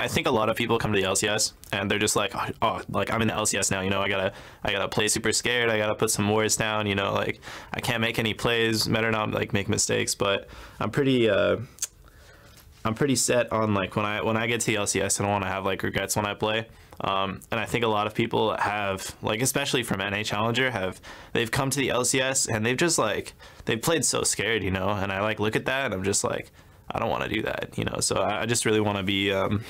I think a lot of people come to the LCS and they're just like, oh, oh, like I'm in the LCS now. You know, I gotta, I gotta play super scared. I gotta put some wards down. You know, like I can't make any plays. Better not like make mistakes. But I'm pretty, uh, I'm pretty set on like when I when I get to the LCS, I don't want to have like regrets when I play. Um, and I think a lot of people have, like, especially from NA Challenger, have they've come to the LCS and they've just like they've played so scared, you know. And I like look at that and I'm just like, I don't want to do that, you know. So I, just really want to be um,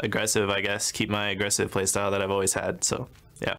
aggressive, I guess, keep my aggressive playstyle that I've always had. So yeah.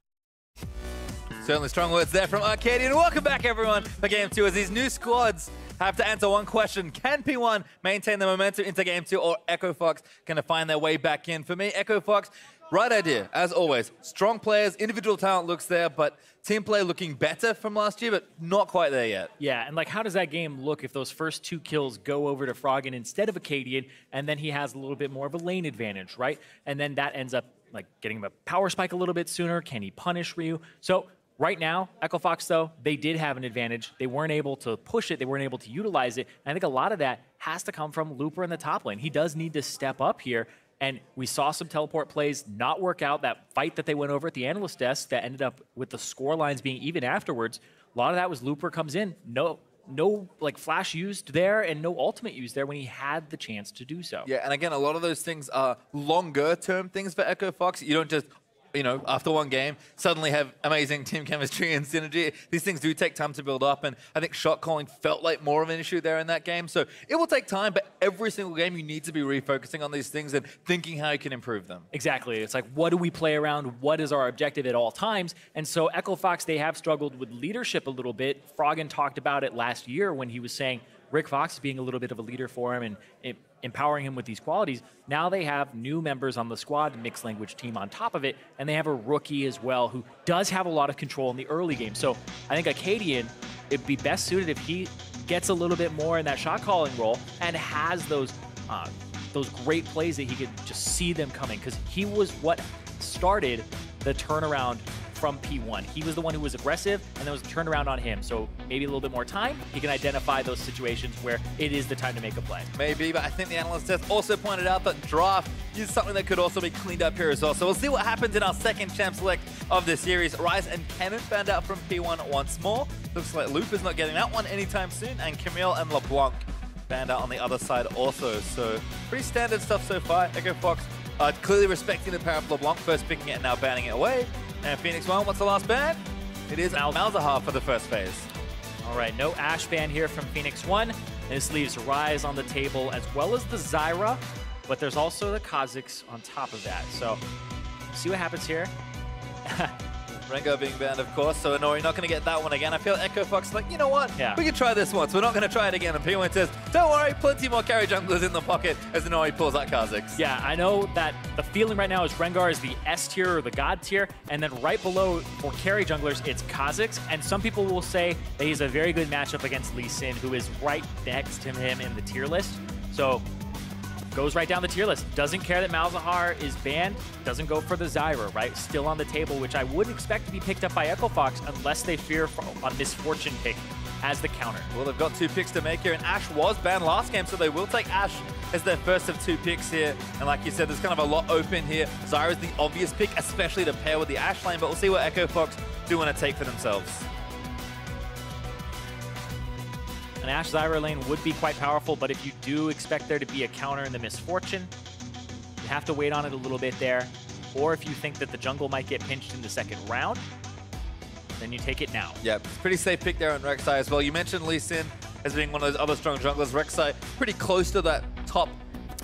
Certainly strong words there from Akaadian. Welcome back, everyone, for Game 2 as these new squads have to answer one question. Can P1 maintain the momentum into Game 2 or Echo Fox going to find their way back in? For me, Echo Fox, right idea, as always. Strong players, individual talent looks there, but team play looking better from last year, but not quite there yet. Yeah, and like how does that game look if those first two kills go over to Froggen instead of Akaadian, and then he has a little bit more of a lane advantage, right? And then that ends up like getting him a power spike a little bit sooner. Can he punish Ryu? So Right now, Echo Fox, though, they did have an advantage. They weren't able to push it. They weren't able to utilize it. And I think a lot of that has to come from Looper in the top lane. He does need to step up here. And we saw some teleport plays not work out. That fight that they went over at the analyst desk that ended up with the score lines being even afterwards. A lot of that was Looper comes in, no no like flash used there and no ultimate used there when he had the chance to do so. Yeah, and again, a lot of those things are longer term things for Echo Fox. You don't just you know, after one game, suddenly have amazing team chemistry and synergy. These things do take time to build up, and I think shot calling felt like more of an issue there in that game. So it will take time, but every single game you need to be refocusing on these things and thinking how you can improve them. Exactly. It's like, what do we play around? What is our objective at all times? And so Echo Fox, they have struggled with leadership a little bit. Froggen talked about it last year when he was saying, Rick Fox being a little bit of a leader for him and it, empowering him with these qualities. Now they have new members on the squad, mixed language team on top of it, and they have a rookie as well who does have a lot of control in the early game. So I think Akaadian, it'd be best suited if he gets a little bit more in that shot calling role and has those uh, those great plays that he could just see them coming because he was what started the turnaround from P1. He was the one who was aggressive, and there was a turnaround on him. So maybe a little bit more time, he can identify those situations where it is the time to make a play. Maybe, but I think the analyst test also pointed out that draft is something that could also be cleaned up here as well. So we'll see what happens in our second champ select of the series. Ryze and Kennen banned out from P1 once more. Looks like Loop is not getting that one anytime soon, and Camille and LeBlanc banned out on the other side also. So pretty standard stuff so far. Echo Fox uh, clearly respecting the power of LeBlanc, first picking it and now banning it away. And Phoenix One, what's the last ban? It is Al Malzahar for the first phase. All right, no Ashe ban here from Phoenix One. This leaves Ryze on the table as well as the Zyra, but there's also the Kha'Zix on top of that. So see what happens here. Rengar being banned, of course, so Inori not going to get that one again. I feel Echo Fox like, you know what? Yeah. We can try this once. We're not going to try it again. And P1 says, don't worry, plenty more carry junglers in the pocket as Inori pulls out Kha'Zix. Yeah, I know that the feeling right now is Rengar is the S tier or the God tier, and then right below for carry junglers, it's Kha'Zix. And some people will say that he's a very good matchup against Lee Sin, who is right next to him in the tier list. So goes right down the tier list. Doesn't care that Malzahar is banned, doesn't go for the Zyra, right? Still on the table, which I wouldn't expect to be picked up by Echo Fox unless they fear a Miss Fortune pick as the counter. Well, they've got two picks to make here, and Ashe was banned last game, so they will take Ashe as their first of two picks here. And like you said, there's kind of a lot open here. Zyra is the obvious pick, especially to pair with the Ashe lane, but we'll see what Echo Fox do want to take for themselves. An Ashe Zyra lane would be quite powerful, but if you do expect there to be a counter in the Miss Fortune, you have to wait on it a little bit there. Or if you think that the jungle might get pinched in the second round, then you take it now. Yeah, pretty safe pick there on Rek'Sai as well. You mentioned Lee Sin as being one of those other strong junglers. Rek'Sai pretty close to that top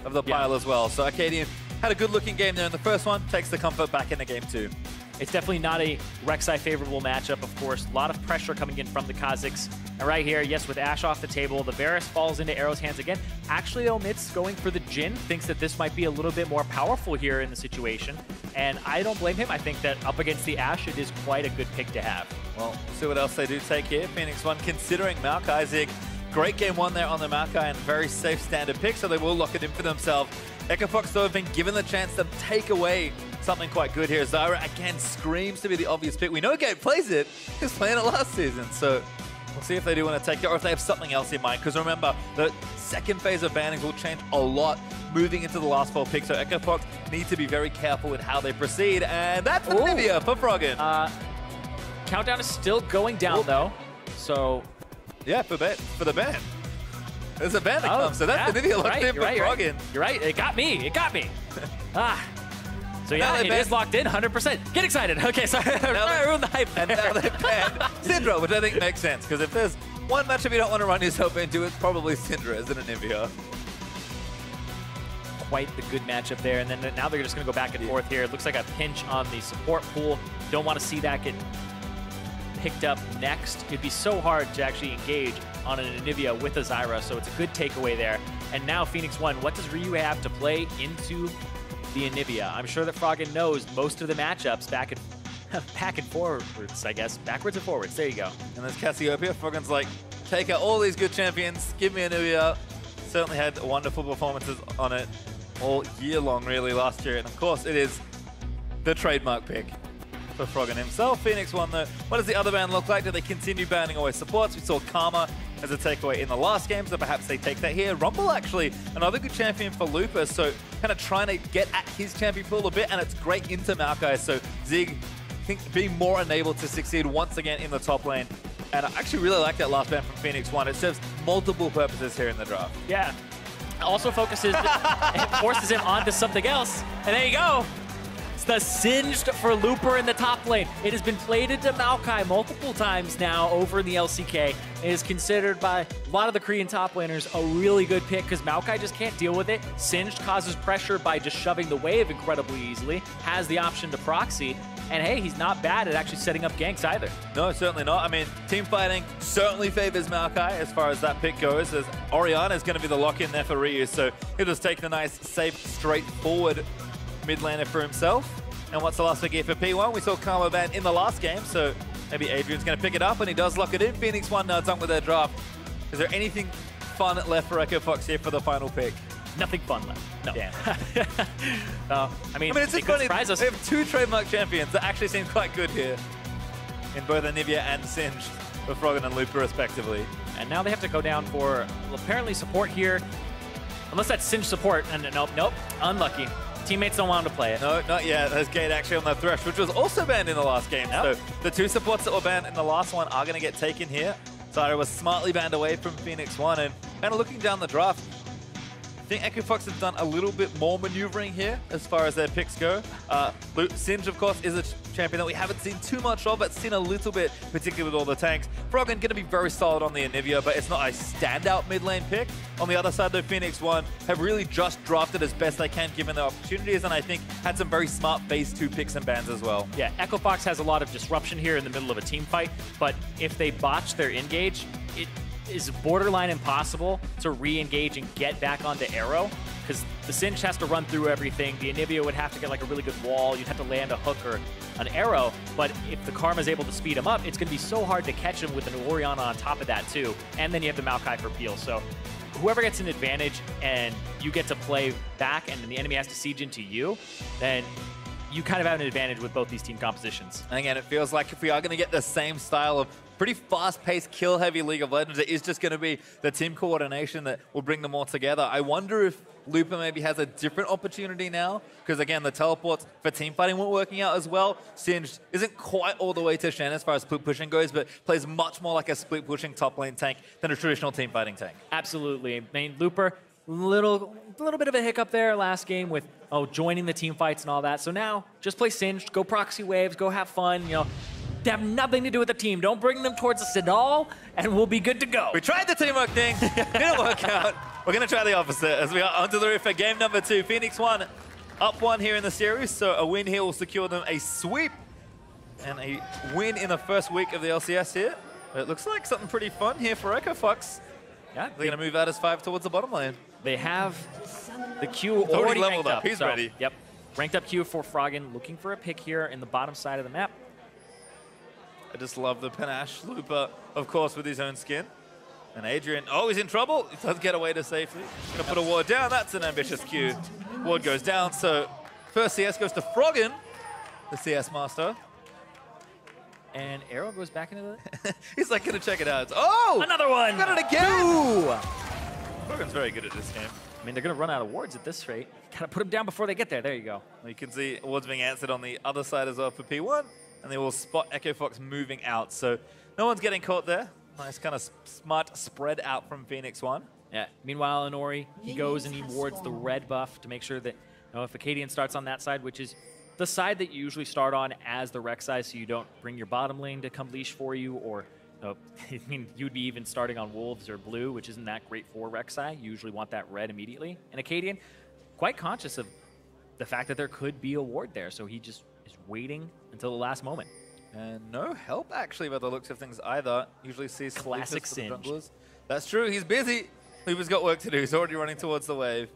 of the pile yeah. as well. So Akaadian had a good looking game there in the first one, takes the comfort back in the game two. It's definitely not a Rek'Sai favorable matchup, of course. A lot of pressure coming in from the Kha'Zix. And right here, yes, with Ashe off the table, the Varus falls into Arrow's hands again. Actually, Omits going for the Jhin, thinks that this might be a little bit more powerful here in the situation. And I don't blame him. I think that up against the Ashe, it is quite a good pick to have. Well, see what else they do take here. Phoenix One considering Malphite. Great game one there on the Maokai and very safe standard pick, so they will lock it in for themselves. Echo Fox, though, have been given the chance to take away something quite good here. Zyra, again, screams to be the obvious pick. We know Gate plays it. He was playing it last season, so We'll see if they do want to take it or if they have something else in mind. Because remember, the second phase of bannings will change a lot moving into the last four picks. So Echo Fox need to be very careful with how they proceed. And that's the Ooh. Anivia for Froggen. Uh, countdown is still going down, Oop. though. So, yeah, for, ban for the ban. There's a ban that oh, comes, so that's yeah, the Anivia locked right, in for right. Froggen. You're right. It got me. It got me. ah. So yeah, it is locked in, 100%. Get excited. Okay, sorry. Now I ruined the hype. And now they banned Syndra, which I think makes sense, because if there's one matchup you don't want to run yourself into, it's probably Syndra, isn't it, Anivia? quite the good matchup there. And then now they're just going to go back and forth here. It looks like a pinch on the support pool. Don't want to see that get picked up next. It'd be so hard to actually engage on an Anivia with a Zyra, so it's a good takeaway there. And now Phoenix One, what does Ryu have to play into the Anivia? I'm sure that Froggen knows most of the matchups back and back and forwards, I guess. Backwards and forwards. There you go. And there's Cassiopeia. Froggen's like, take out all these good champions, give me Anivia. Certainly had wonderful performances on it all year long, really, last year. And of course, it is the trademark pick for Froggen himself. Phoenix won the. What does the other band look like? Do they continue banning away supports? We saw Karma as a takeaway in the last game, so perhaps they take that here. Rumble, actually, another good champion for Looper, so kind of trying to get at his champion pool a bit, and it's great into Maokai, so Zig think being more unable to succeed once again in the top lane. And I actually really like that last ban from Phoenix One. It serves multiple purposes here in the draft. Yeah. Also focuses, it forces him onto something else. And there you go. It's the Singed for Looper in the top lane. It has been played into Maokai multiple times now over in the LCK. It is considered by a lot of the Korean top laners a really good pick because Maokai just can't deal with it. Singed causes pressure by just shoving the wave incredibly easily, has the option to proxy. And hey, he's not bad at actually setting up ganks either. No, certainly not. I mean, team fighting certainly favors Maokai as far as that pick goes, as Orianna is going to be the lock-in there for Ryu, so he'll just take the nice, safe, straightforward mid laner for himself. And what's the last pick here for P1? We saw Karma ban in the last game, so maybe Adrian's going to pick it up, and he does lock it in. Phoenix 1 now done with their draft. Is there anything fun left for Echo Fox here for the final pick? Nothing fun left. No. Damn. Uh, I mean, I mean, it's it just funny. surprise us. They have two trademark champions that actually seem quite good here. In both Anivia and Singed for Froggen and Looper, respectively. And now they have to go down for well, apparently support here. Unless that's Singe support. And nope, nope, unlucky. Teammates don't want him to play it. No, not yet. There's Gate actually on the Thresh, which was also banned in the last game. Yep. So the two supports that were banned in the last one are going to get taken here. Zyra was smartly banned away from Phoenix 1. And kind of looking down the draft, think Fox have done a little bit more maneuvering here as far as their picks go. Uh, Singe, of course, is a champion that we haven't seen too much of, but seen a little bit, particularly with all the tanks. Froggen going to be very solid on the Anivia, but it's not a standout mid lane pick. On the other side, though, Phoenix 1 have really just drafted as best they can given the opportunities, and I think had some very smart phase 2 picks and bans as well. Yeah, Echo Fox has a lot of disruption here in the middle of a team fight, but if they botch their engage, it is borderline impossible to re-engage and get back onto Arrow because the Singe has to run through everything. The Anivia would have to get like a really good wall. You'd have to land a hook or an arrow, but if the Karma is able to speed him up, it's going to be so hard to catch him with an Orianna on top of that too. And then you have the Maokai for peel. So whoever gets an advantage and you get to play back and then the enemy has to siege into you, then you kind of have an advantage with both these team compositions. And again, it feels like if we are going to get the same style of pretty fast-paced, kill-heavy League of Legends, it is just going to be the team coordination that will bring them all together. I wonder if Looper maybe has a different opportunity now, because again, the teleports for team fighting weren't working out as well. Singed isn't quite all the way to Shen as far as split pushing goes, but plays much more like a split pushing top lane tank than a traditional team fighting tank. Absolutely. I mean, Looper, little little bit of a hiccup there last game with oh joining the team fights and all that. So now just play Singed, go proxy waves, go have fun. You know, they have nothing to do with the team. Don't bring them towards us at all, and we'll be good to go. We tried the teamwork thing, didn't work out. We're going to try the opposite as we are onto the roof for game number two. Phoenix one, up one here in the series, so a win here will secure them a sweep and a win in the first week of the LCS here. But it looks like something pretty fun here for Echo Fox. Yeah, They're going to move out as five towards the bottom lane. They have the Q already already leveled ranked up. He's so, ready. Yep. Ranked up Q for Froggen, looking for a pick here in the bottom side of the map. I just love the panache. Looper, of course, with his own skin. And Adrian, oh, he's in trouble. He does get away to safety. Gonna put a ward down. That's an ambitious Q. Ward goes down. So first CS goes to Froggen, the CS master. And Arrow goes back into the... He's like, gonna check it out. Oh! Another one! Got it again! Two! Froggen's very good at this game. I mean, they're going to run out of wards at this rate. Gotta put them down before they get there. There you go. You can see wards being answered on the other side as well for P1, and they will spot Echo Fox moving out. So no one's getting caught there. Nice kind of smart spread out from Phoenix One. Yeah. Meanwhile, Inori, he goes and he wards the red buff to make sure that you know, if Akaadian starts on that side, which is the side that you usually start on as the Rek'Sai, so you don't bring your bottom lane to come leash for you, or you know, I mean, you'd be even starting on Wolves or Blue, which isn't that great for Rek'Sai. You usually want that red immediately. And Akaadian, quite conscious of the fact that there could be a ward there, so he just is waiting until the last moment. And no help, actually, by the looks of things either. Usually sees Classic Singe. That's true, he's busy. Looper's got work to do. He's already running towards the wave.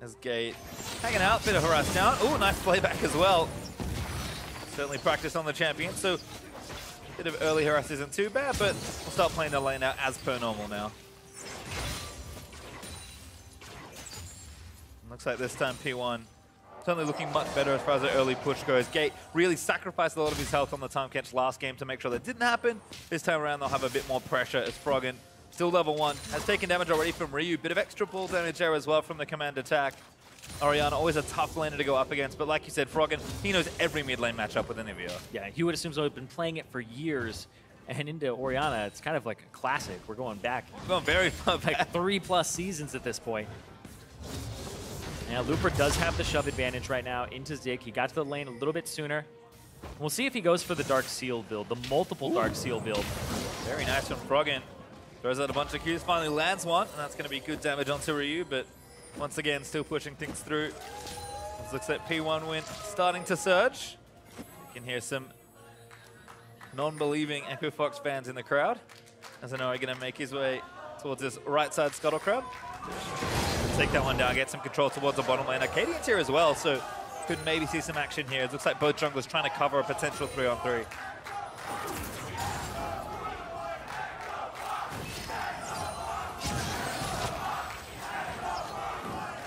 As Gate hanging out, bit of harass down. Ooh, nice playback as well. Certainly practice on the champion, so bit of early harass isn't too bad, but we'll start playing the lane out as per normal now. Looks like this time P1 certainly looking much better as far as the early push goes. Gate really sacrificed a lot of his health on the time catch last game to make sure that didn't happen. This time around they'll have a bit more pressure as Froggen, still level one, has taken damage already from Ryu. Bit of extra ball damage there as well from the command attack. Orianna, always a tough laner to go up against, but like you said, Froggen, he knows every mid lane matchup with Anivia. Yeah, you would assume so. I've been playing it for years, and into Orianna, it's kind of like a classic. We're going back We're going very far back. like three plus seasons at this point. Yeah, Looper does have the shove advantage right now into Zig. He got to the lane a little bit sooner. We'll see if he goes for the Dark Seal build, the multiple Dark Seal build. Very nice from Froggen. Throws out a bunch of Qs, finally lands one, and that's going to be good damage onto Ryu, but once again, still pushing things through. This looks like P1 win starting to surge. You can hear some non-believing Echo Fox fans in the crowd. As I know, going to make his way towards this right side Scuttle Crab. Take that one down, get some control towards the bottom lane. Akaadian's here as well, so could maybe see some action here. It looks like both junglers trying to cover a potential three on three.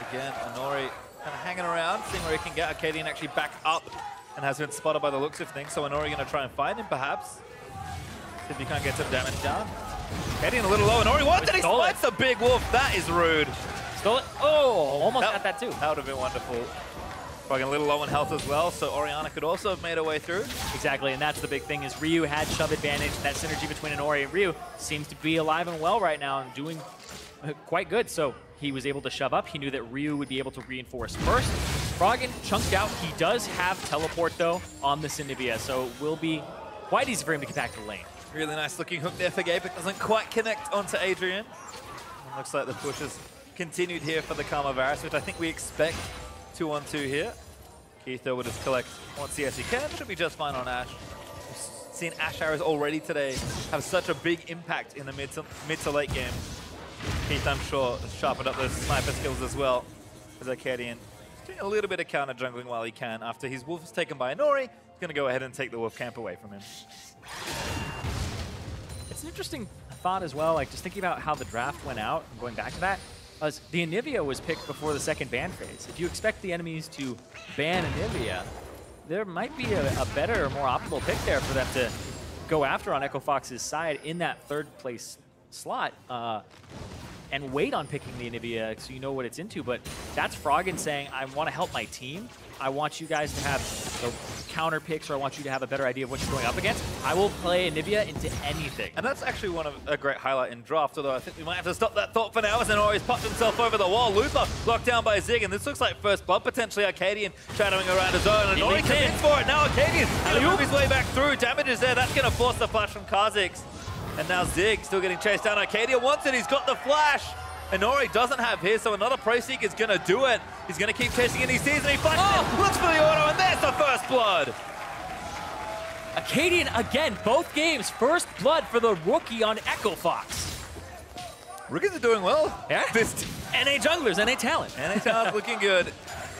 Again, Inori kind of hanging around, seeing where he can get Akaadian actually back up and has been spotted by the looks of things. So Inori going to try and find him perhaps. See if he can't get some damage down. Akaadian a little low. Inori, what did he spites the big wolf? That is rude. Stole it. Oh, almost got that too. That would have been wonderful. Fucking a little low in health as well, so Orianna could also have made her way through. Exactly, and that's the big thing is Ryu had shove advantage. That synergy between Inori and Ryu seems to be alive and well right now and doing uh, quite good. So he was able to shove up. He knew that Ryu would be able to reinforce first. Froggen chunked out. He does have teleport though on the Sinivia, so it will be quite easy for him to get back to the lane. Really nice looking hook there for Gate. It doesn't quite connect onto Adrian. Looks like the push has continued here for the Karma Varus, which I think we expect two on two here. Keitho will just collect once he can. Should be just fine on Ashe. We've seen Ashe arrows already today have such a big impact in the mid to, mid to late game. Keith, I'm sure, has sharpened up those sniper skills as well as Akaadian. Doing a little bit of counter jungling while he can. After his wolf is taken by Inori, he's going to go ahead and take the wolf camp away from him. It's an interesting thought as well, like just thinking about how the draft went out and going back to that. Was the Anivia was picked before the second ban phase. If you expect the enemies to ban Anivia, there might be a, a better or more optimal pick there for them to go after on Echo Fox's side in that third place slot uh, and wait on picking the Anivia so you know what it's into. But that's Froggen saying, I want to help my team. I want you guys to have the counter picks or I want you to have a better idea of what you're going up against. I will play Anivia into anything. And that's actually one of a great highlight in draft, although I think we might have to stop that thought for now as Inori's popped himself over the wall. Looper locked down by Zig, and this looks like first blood, potentially Akaadian shadowing around his own, and He Inori commits in. for it. Now Akaadian move his way back through. Damage is there. That's going to force the flash from Kha'Zix. And now Zig still getting chased down. Akaadian wants it. He's got the flash. Inori doesn't have his, so another Pro Seek is going to do it. He's going to keep chasing it. He sees and he flashes Oh! it. Looks for the auto, and there's the first blood. Akaadian again, both games, first blood for the rookie on Echo Fox. Rookies are doing well. Yeah. This NA junglers, NA talent. NHL's looking good.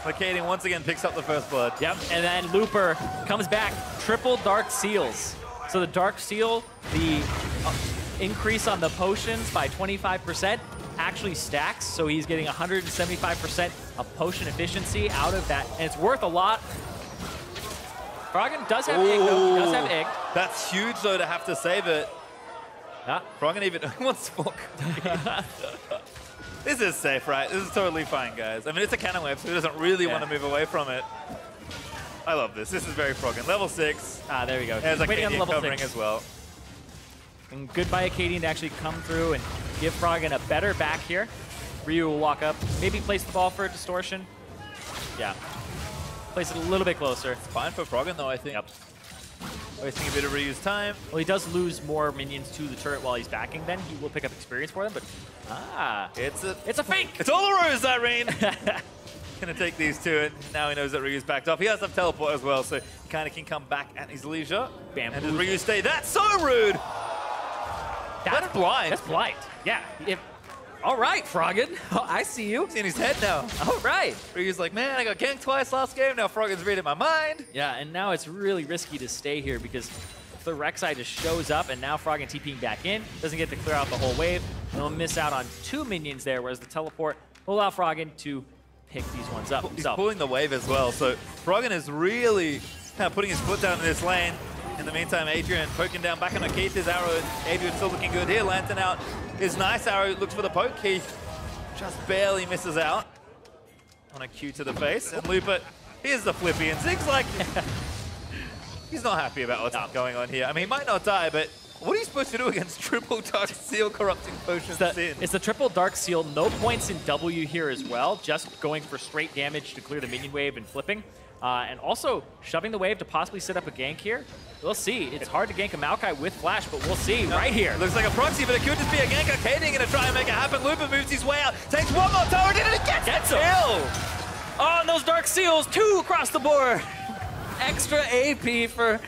Akaadian once again picks up the first blood. Yep, and then Looper comes back, triple Dark Seals. So the Dark Seal, the uh, increase on the potions by 25% actually stacks, so he's getting 175% of potion efficiency out of that, and it's worth a lot Froggen does have egg, though. He does have egg. That's huge, though, to have to save it. Ah, Froggen even wants smoke. this is safe, right? This is totally fine, guys. I mean, it's a cannon wave, so he doesn't really want to move away from it. I love this. This is very Froggen. Level 6. ah, there we go. There's He's waiting on Akaadian level covering six. as well. And good by Akaadian to actually come through and give Froggen a better back here. Ryu will walk up, maybe place the ball for a distortion. Yeah. Place it a little bit closer. Fine for Froggen, though, I think. Yep. Wasting a bit of reuse time. Well, he does lose more minions to the turret while he's backing then. He will pick up experience for them, but ah, It's a it's a fake! It's all a ruse, Irene. Gonna take these two, and now he knows that Ryu's backed off. He has some teleport as well, so he kind of can come back at his leisure. Bam. And does Ryu stay? That's so rude. That's blind. That's blind. Yeah. If, all right, Froggen. Oh, I see you. It's in his head now. All right. Ryu's like, man, I got ganked twice last game. Now Froggen's reading my mind. Yeah, and now it's really risky to stay here because if the Rek'Sai just shows up and now Froggen TPing back in, doesn't get to clear out the whole wave, and he'll miss out on two minions there, whereas the teleport will allow Froggen to pick these ones up He's himself. pulling the wave as well, so Froggen is really kind of putting his foot down in this lane. In the meantime, Adrian poking down back on Keith's arrow. Adrian still looking good here. Lantern out is nice. Arrow looks for the poke. Keith just barely misses out on a cue to the face. And Looper, here's the flippy. And Zig's like, he's not happy about what's going on here. I mean, he might not die, but what are you supposed to do against triple Dark Seal Corrupting Potion It's the, Sin? it's the triple Dark Seal, no points in W here as well, just going for straight damage to clear the minion wave and flipping. Uh, and also shoving the wave to possibly set up a gank here. We'll see. It's hard to gank a Maokai with Flash, but we'll see right here. Looks like a proxy, but it could just be a gank. Akaadian gonna try and make it happen. Looper moves his way out, takes one more tower, and it gets, Gets the him. kill. Oh, and those Dark Seals, two across the board. Extra AP for,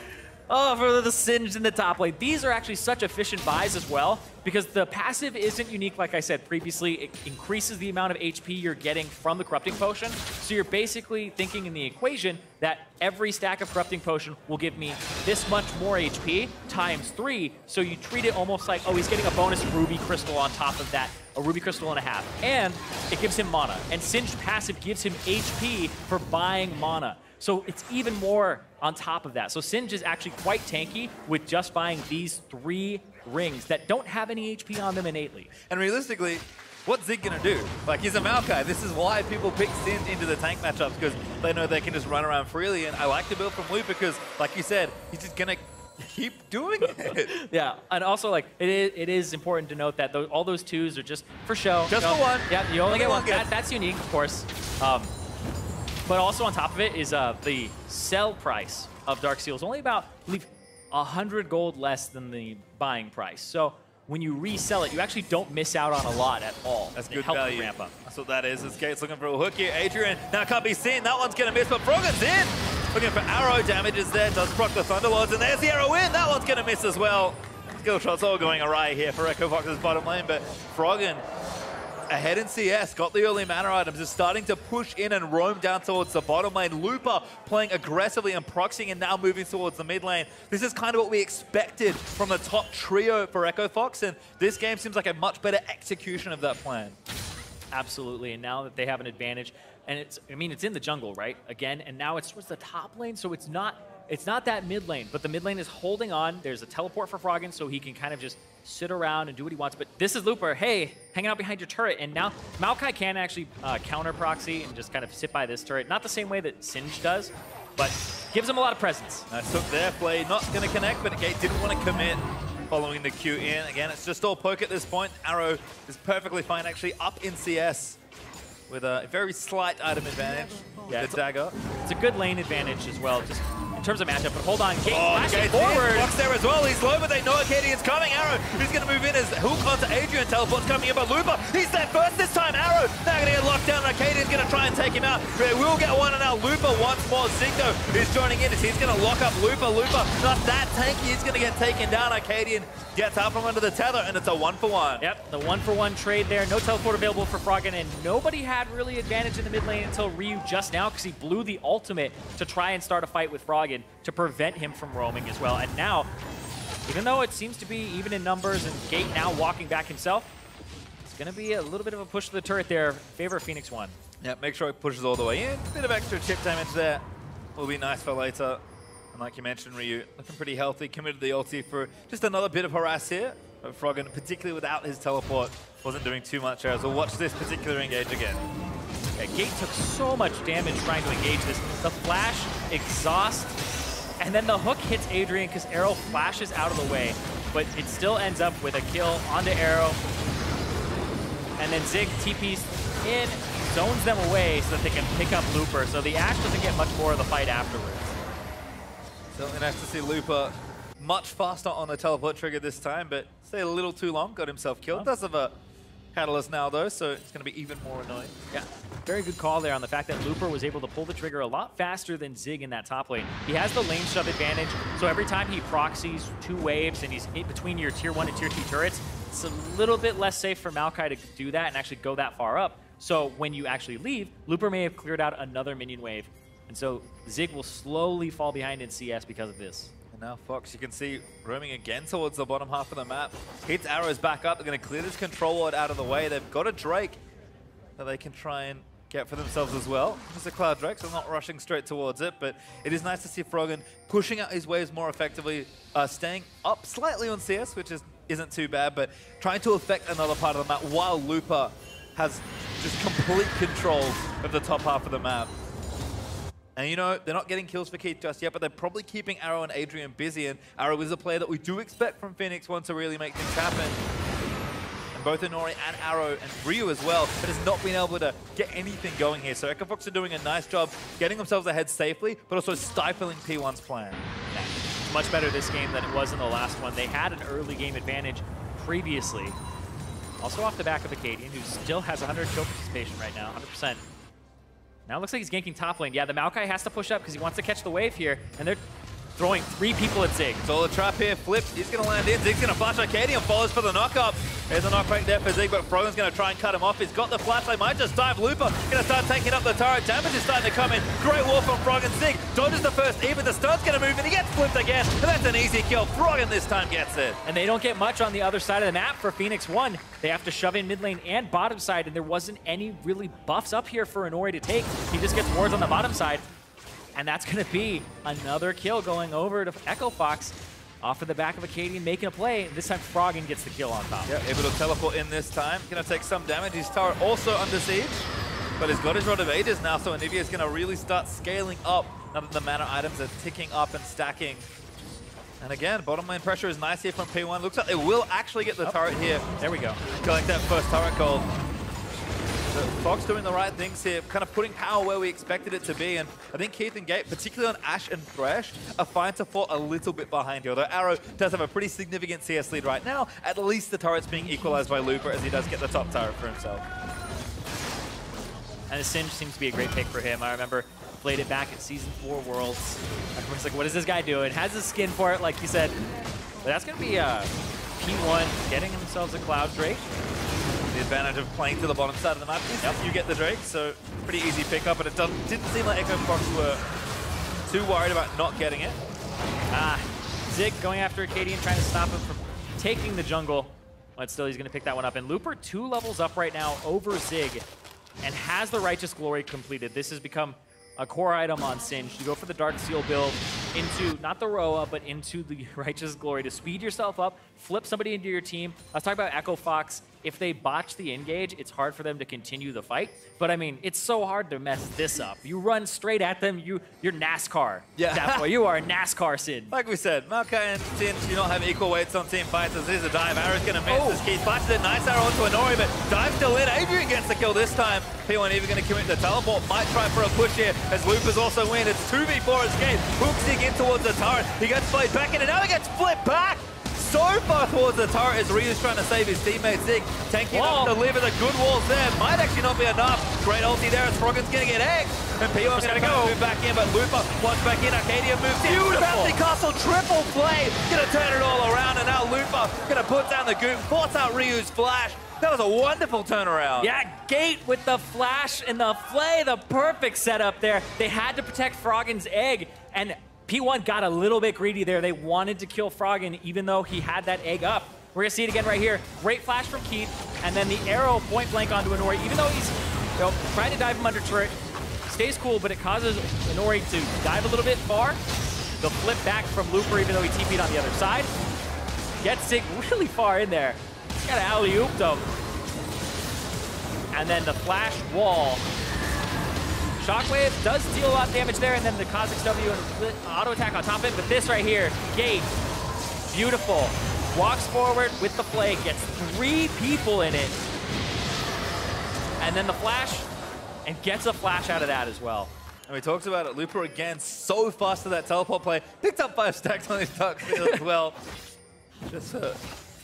oh, for the Singed in the top lane. These are actually such efficient buys as well, because the passive isn't unique, like I said previously. It increases the amount of HP you're getting from the Corrupting Potion. So you're basically thinking in the equation that every stack of Corrupting Potion will give me this much more HP times three. So you treat it almost like, oh, he's getting a bonus Ruby Crystal on top of that, a Ruby Crystal and a half. And it gives him mana. And Singed passive gives him HP for buying mana. So it's even more on top of that. So Singe is actually quite tanky with just buying these three rings that don't have any HP on them innately. And realistically, what's Zig gonna do? Like, he's a Maokai. This is why people pick Sin into the tank matchups, because they know they can just run around freely. And I like the build from Luke because, like you said, he's just gonna keep doing it. Yeah, and also like it is, it is important to note that tho- all those twos are just for show. Just know, for one. Yeah, you only Only get one one. That, that's unique, of course. Um, but also on top of it is uh, the sell price of Dark Seal is only about, I believe, 100 gold less than the buying price. So when you resell it, you actually don't miss out on a lot at all. That's good value. ramp up. That's what that is. This Gates looking for a hook here. Adrian now can't be seen. That one's gonna miss, but Froggen's in. Looking for arrow damages there. Does proc the Thunderlords, and there's the arrow in. That one's gonna miss as well. Skill shots all going awry here for Echo Fox's bottom lane, but Froggen ahead in CS, got the early mana items, is starting to push in and roam down towards the bottom lane. Looper playing aggressively and proxying and now moving towards the mid lane. This is kind of what we expected from the top trio for Echo Fox, and this game seems like a much better execution of that plan. Absolutely, and now that they have an advantage, and it's, I mean, it's in the jungle, right? Again, and now it's towards the top lane, so it's not, it's not that mid lane, but the mid lane is holding on. There's a teleport for Froggen, so he can kind of just sit around and do what he wants. But this is Looper, hey, hanging out behind your turret, and now Maokai can actually uh, counter proxy and just kind of sit by this turret. Not the same way that Singe does, but gives him a lot of presence. Nice hook there, play not going to connect, but Gate didn't want to commit following the Q in. Again, it's just all poke at this point. Arrow is perfectly fine, actually up in CS with a very slight item advantage. Yeah, the it's- dagger. It's a good lane advantage as well, just in terms of matchup. But hold on, Gate Oh, flashing forward. in. There as well. He's low, but they know Akaadian's coming. Arrow, who's going to move in as hook onto Adrian. Teleport's coming in, but Looper, he's there first this time. Arrow, now going to down. Akaadian's going to try and take him out. They will get one, and now Looper once more. Ziggo is joining in as he's going to lock up Looper. Looper, not that tanky. He's going to get taken down. Akaadian gets out from under the tether, and it's a one for one. Yep, the one for one trade there. No teleport available for Froggen, and nobody had really advantage in the mid lane until Ryu just now because he blew the ultimate to try and start a fight with Froggen to prevent him from roaming as well. And now, even though it seems to be even in numbers and Gate now walking back himself, going to be a little bit of a push to the turret there. Favor Phoenix 1. Yeah, make sure it pushes all the way in. Bit of extra chip damage there will be nice for later. And like you mentioned, Ryu looking pretty healthy, committed the ulti for just another bit of harass here. But Froggen, particularly without his teleport, wasn't doing too much as we'll watch this particular engage again. Yeah, Gate took so much damage trying to engage this. The flash, exhaust, and then the hook hits Adrian because Arrow flashes out of the way, but it still ends up with a kill onto Arrow. And then Zig TP's in, zones them away so that they can pick up Looper. So the Ashe doesn't get much more of the fight afterwards. Certainly nice to see Looper much faster on the teleport trigger this time, but stayed a little too long, got himself killed. Does have a catalyst now though, so it's going to be even more annoying. Yeah, very good call there on the fact that Looper was able to pull the trigger a lot faster than Zig in that top lane. He has the lane shove advantage, so every time he proxies two waves and he's between your tier one and tier two turrets, it's a little bit less safe for Maokai to do that and actually go that far up. So when you actually leave, Looper may have cleared out another minion wave. And so Zig will slowly fall behind in CS because of this. And now Fox, you can see roaming again towards the bottom half of the map. Hits arrows back up. They're going to clear this control ward out of the way. They've got a Drake that they can try and get for themselves as well. It's a Cloud Drake, so not rushing straight towards it, but it is nice to see Froggen pushing out his waves more effectively, uh, staying up slightly on CS, which is, isn't too bad, but trying to affect another part of the map while Looper has just complete control of the top half of the map. And you know, they're not getting kills for Keith just yet, but they're probably keeping Arrow and Adrian busy. And Arrow is a player that we do expect from Phoenix One to really make things happen. Both Inori and Arrow and Ryu as well, but has not been able to get anything going here. So Echo are doing a nice job getting themselves ahead safely, but also stifling P1's plan. Yeah, much better this game than it was in the last one. They had an early game advantage previously. Also off the back of Akaadian, who still has 100 kill participation right now, 100%. Now it looks like he's ganking top lane. Yeah, the Maokai has to push up because he wants to catch the wave here, and they're throwing three people at Zig. So the trap here flips. He's going to land in. Zig's going to flash Akaadian, follows for the knock-up. There's a knockback there for Zig, but Froggen's going to try and cut him off. He's got the flash. They might just dive Looper. Going to start taking up the turret. Damage is starting to come in. Great wall from Froggen. Zig dodges the first even. The stun's going to move, and he gets flipped again. And that's an easy kill. Froggen this time gets it. And they don't get much on the other side of the map for Phoenix 1. They have to shove in mid lane and bottom side, and there wasn't any really buffs up here for Inori to take. He just gets wards on the bottom side. And that's going to be another kill going over to Echo Fox off of the back of Akaadian making a play. This time Froggen gets the kill on top. Yeah, able to teleport in this time. Going to take some damage. His tower also under siege, but he's got his Rod of Ages now, so Anivia is going to really start scaling up now that the mana items are ticking up and stacking. And again, bottom lane pressure is nice here from P1. Looks like they will actually get the Oh. turret here. There we go. Collect that first turret gold. So Fox doing the right things here, kind of putting power where we expected it to be. And I think Keith and Gate, particularly on Ashe and Thresh, are fine to fall a little bit behind here. Although Arrow does have a pretty significant CS lead right now, at least the turret's being equalized by Looper as he does get the top turret for himself. And the Singe seems to be a great pick for him. I remember played it back at Season 4 Worlds. Everyone's like, what is this guy doing? Has the skin for it, like you said. But that's going to be uh, P1 getting themselves a Cloud Drake. The advantage of playing to the bottom side of the map is Yep. you get the Drake, so pretty easy pickup, but it doesn't, didn't seem like Echo Fox were too worried about not getting it. Ah, Zig going after Akaadian, trying to stop him from taking the jungle. But still, he's going to pick that one up. And Looper, two levels up right now over Zig, and has the Righteous Glory completed. This has become a core item on Singe. You go for the Dark Seal build into, not the Roa, but into the Righteous Glory to speed yourself up, flip somebody into your team. I was talking about Echo Fox. If they botch the engage, it's hard for them to continue the fight. But I mean, it's so hard to mess this up. You run straight at them, you, you're NASCAR. Yeah. That boy, you are NASCAR, Sid. Like we said, Maokai and Singe do not have equal weights on team fights as there's a dive. Arrow's going to miss Oh. this Keith. Flashes it, nice arrow onto Inori, but dive still in. Adrian gets the kill this time. P1 even going to commit the teleport. Might try for a push here as Loopers also win. It's 2v4 escape. Hooks dig in towards the turret. He gets played back in and now he gets flipped back. So far towards the turret as Ryu's trying to save his teammate Zig. Tanking Whoa. up, deliver the good walls there. Might actually not be enough. Great ulti there as Froggen's going to get X. And P1's going to gonna go. Move back in, but Looper wants back in. Akaadian moves in. Beautiful. Bouncy Castle triple play. Gonna turn it all around, and now Looper gonna put down the goop, force out Ryu's flash. That was a wonderful turnaround. Yeah, Gate with the flash and the flay, the perfect setup there. They had to protect Froggen's egg, and P1 got a little bit greedy there. They wanted to kill Froggen, even though he had that egg up. We're gonna see it again right here. Great flash from Keith, and then the arrow point blank onto Inori, even though he's you know, trying to dive him under turret. Stays cool, but it causes Inori to dive a little bit far. The flip back from Looper, even though he TP'd on the other side. Gets it really far in there. Got an alley-oop though. And then the flash wall. Shockwave does deal a lot of damage there, and then the Kha'Zix W and auto attack on top of it. But this right here, Gate, beautiful. Walks forward with the play, gets three people in it. And then the flash, and gets a flash out of that as well. And we talked about it. Looper again, so fast to that teleport play. Picked up five stacks on his Field as well. Just uh,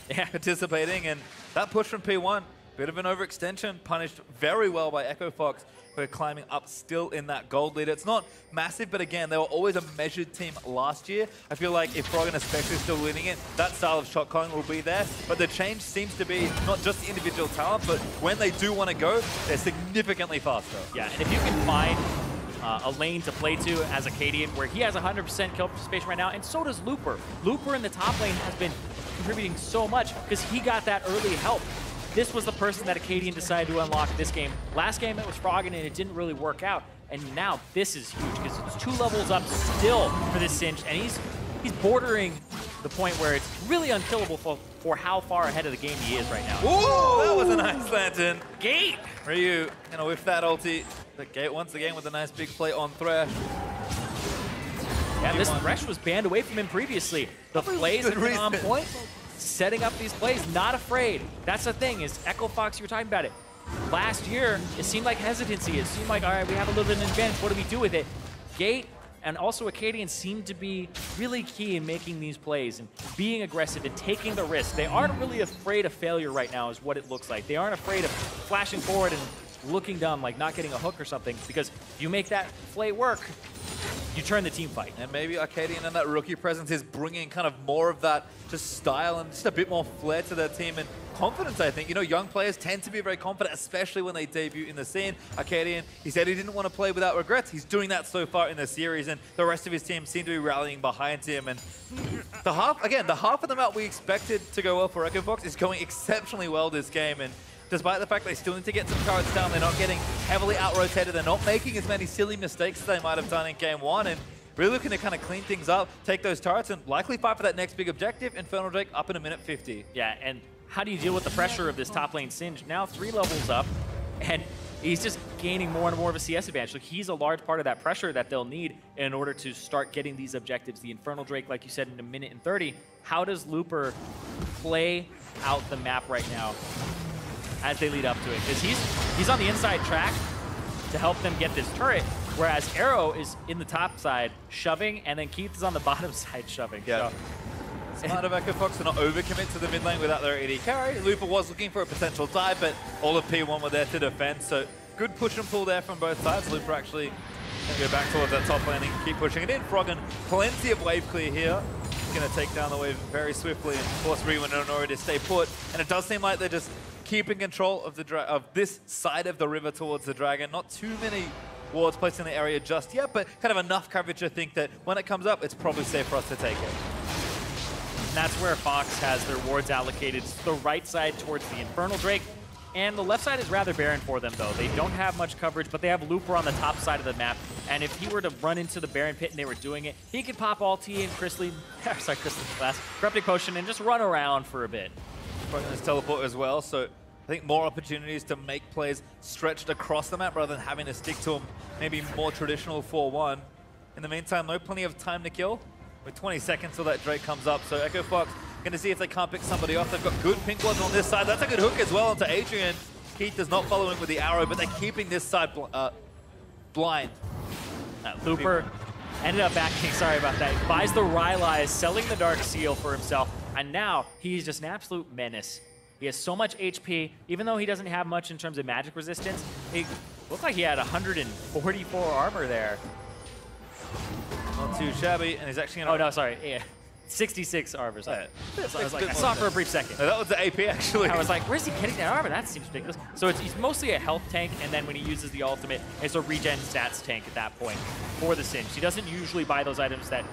Yeah. participating. And that push from P1, bit of an overextension, punished very well by Echo Fox. We're climbing up still in that gold lead. It's not massive, but again, they were always a measured team last year. I feel like if Froggen especially is still winning it, that style of shot calling will be there. But the change seems to be not just individual talent, but when they do want to go, they're significantly faster. Yeah, and if you can find uh, a lane to play to as Akaadian, where he has 100% kill participation right now, and so does Looper. Looper in the top lane has been contributing so much because he got that early help. This was the person that Akaadian decided to unlock this game. Last game it was Froggen and it didn't really work out. And now this is huge because it's two levels up still for this Cinch, and he's he's bordering the point where it's really unkillable for, for how far ahead of the game he is right now. Ooh, that was a nice lantern. Gate! Ryu, you know, with that ulti, the gate once again with a nice big play on Thresh. Yeah, this P1. Thresh was banned away from him previously. The Probably plays good have been on point, setting up these plays, not afraid. That's the thing, is Echo Fox, you were talking about it. Last year, it seemed like hesitancy. It seemed like, all right, we have a little bit of an advantage. What do we do with it? Gate and also Akaadian seem to be really key in making these plays and being aggressive and taking the risk. They aren't really afraid of failure right now is what it looks like. They aren't afraid of flashing forward and looking dumb, like not getting a hook or something, because if you make that play work, you turn the team fight. And maybe Akaadian and that rookie presence is bringing kind of more of that just style and just a bit more flair to their team and confidence, I think. You know, young players tend to be very confident, especially when they debut in the scene. Akaadian, he said he didn't want to play without regrets. He's doing that so far in the series, and the rest of his team seem to be rallying behind him. And the half, again, the half of the map we expected to go well for Echo Fox is going exceptionally well this game. And despite the fact they still need to get some turrets down, they're not getting heavily out-rotated, they're not making as many silly mistakes as they might have done in game one, and really looking to kind of clean things up, take those turrets, and likely fight for that next big objective, Infernal Drake up in a minute 50. Yeah, and how do you deal with the pressure of this top lane Singe? Now three levels up, and he's just gaining more and more of a CS advantage. So he's a large part of that pressure that they'll need in order to start getting these objectives. The Infernal Drake, like you said, in a minute and 30. How does Looper play out the map right now as they lead up to it? Because he's, he's on the inside track to help them get this turret, whereas Arrow is in the top side shoving, and then Keith is on the bottom side shoving. Yeah. So- Smart of Echo Fox to not overcommit to the mid lane without their AD carry. Looper was looking for a potential dive, but all of P1 were there to defend, so good push and pull there from both sides. Looper actually going to go back towards that top lane and keep pushing it in. Froggen, plenty of wave clear here. He's Going to take down the wave very swiftly and force Rewan and Honori to stay put. And it does seem like they're just keeping control of the of this side of the river towards the dragon. Not too many wards placed in the area just yet, but kind of enough coverage to think that when it comes up, it's probably safe for us to take it. And that's where Fox has their wards allocated. It's the right side towards the Infernal Drake. And the left side is rather barren for them, though. They don't have much coverage, but they have Looper on the top side of the map. And if he were to run into the Baron Pit and they were doing it, he could pop all T and Chrisley, sorry, Chrisley Class, Corrupting Potion, and just run around for a bit. Broken his teleport as well, so I think more opportunities to make plays stretched across the map rather than having to stick to them. Maybe more traditional 4-1. In the meantime, though, plenty of time to kill with 20 seconds till that Drake comes up. So Echo Fox going to see if they can't pick somebody off. They've got good pink ones on this side. That's a good hook as well onto Adrian. Keith does not follow him with the arrow, but they're keeping this side bl uh, blind. Looper ended up backing, sorry about that. He buys the Rylai, selling the Dark Seal for himself, and now he's just an absolute menace. He has so much HP, even though he doesn't have much in terms of magic resistance. He looked like he had 144 armor there. Not too shabby, and he's actually going Oh, no, sorry. Yeah. 66 armor. Sorry. Yeah. I was like, I saw it for a brief second. No, that was the AP, actually. I was like, where's he getting that armor? That seems ridiculous. So it's, he's mostly a health tank, and then when he uses the ultimate, it's a regen stats tank at that point for the Singe. He doesn't usually buy those items that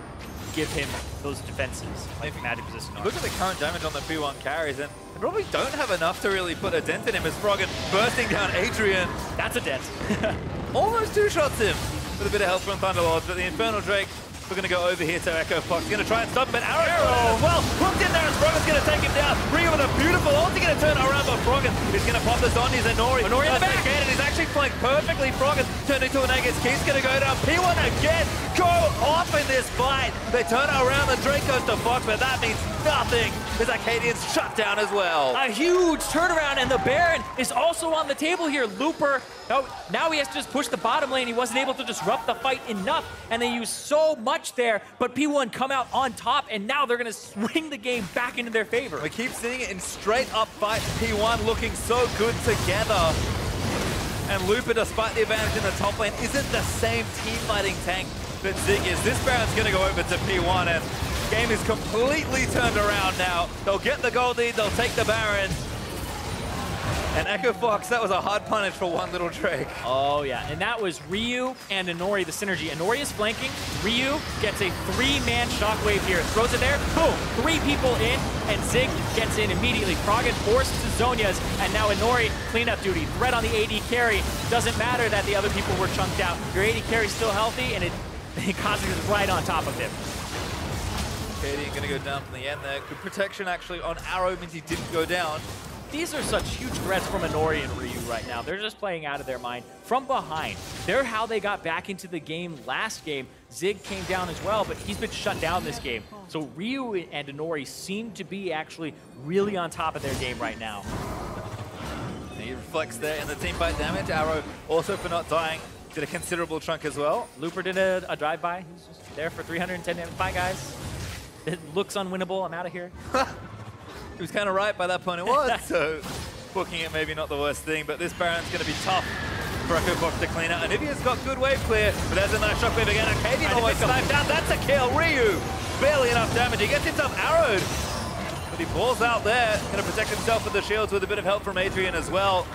give him those defenses, like magic resistant armor. Look at the current damage on the P1 carries, and they probably don't have enough to really put a dent in him as Froggen bursting down Adrian. That's a dent. Almost two shots him with a bit of help from Thunderlords, but the Infernal Drake We're going to go over here to Echo Fox. Going to try and stop him, but Arrow, Arrow. well. Hooked in there as Froggen's going to take him down. Ryu with a beautiful ulti going to turn around, but Froggen is going to pop the zombies and Nori. Nori in the back. Again, and he's actually flanked perfectly. Froggen turned into an Aegis. He's going to go down. P1 again. Go off in this fight. They turn around. The Drake goes to Fox, but that means nothing. As Arcadian's shut down as well. A huge turnaround, and the Baron is also on the table here. Looper, oh, now he has to just push the bottom lane. He wasn't able to disrupt the fight enough, and they used so much there, but P1 come out on top, and now they're going to swing the game back into their favor. We keep seeing it in straight up fights. P1 looking so good together. And Looper, despite the advantage in the top lane, isn't the same team fighting tank that Zig is. This Baron's going to go over to P1, and game is completely turned around now. They'll get the gold lead, they'll take the Baron. And Echo Fox, that was a hard punish for one little Drake. Oh, yeah. And that was Ryu and Inori, the synergy. Inori is flanking. Ryu gets a three-man shockwave here. Throws it there. Boom. Three people in, and Zig gets in immediately. Froggen forced to Zhonya's, and now Inori cleanup duty. Threat on the AD carry. Doesn't matter that the other people were chunked out. Your AD carry's still healthy, and it, it is right on top of him. Katie going to go down from the end there. Good protection actually on Arrow means he didn't go down. These are such huge threats from Inori and Ryu right now. They're just playing out of their mind from behind. They're how they got back into the game last game. Zig came down as well, but he's been shut down this game. So Ryu and Inori seem to be actually really on top of their game right now. He reflects there in the team fight damage. Arrow also for not dying did a considerable chunk as well. Looper did a, a drive-by. He's just there for 310 damage. Bye, guys. It looks unwinnable. I'm out of here. he was kind of right by that point it was, so booking it maybe not the worst thing, but this Baron's going to be tough for Echo Fox to clean up. out. Anivia's got good wave clear, but there's a nice shockwave again. Akaadian almost sniped out. That's a kill. Ryu, barely enough damage. He gets himself arrowed, but he falls out there. Going to protect himself with the shields with a bit of help from Adrian as well.